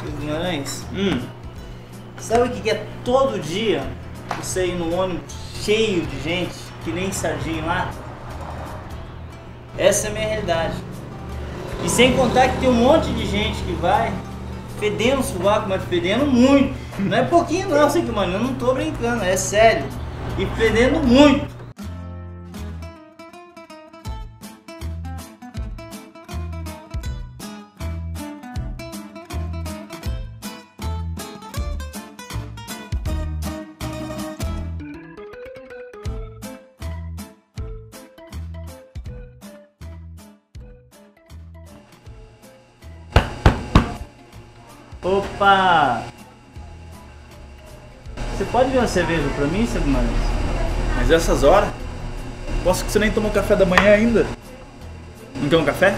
Seu Guimarães, hum. sabe o que é todo dia você ir no ônibus cheio de gente, que nem sardinha lata? Essa é a minha realidade. E sem contar que tem um monte de gente que vai fedendo o sovaco, mas fedendo muito. Não é pouquinho não, seu Guimarães, eu não tô brincando, é sério. E fedendo muito. Opa! Você pode ver uma cerveja pra mim, seu Guimarães? Mas essas horas? Posso que você nem tomou café da manhã ainda? Não quer um café?